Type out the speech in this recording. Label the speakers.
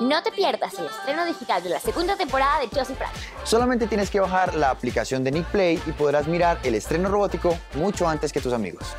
Speaker 1: No te pierdas el estreno digital de la segunda temporada de Josie Frank.
Speaker 2: Solamente tienes que bajar la aplicación de Nick Play y podrás mirar el estreno robótico mucho antes que tus amigos.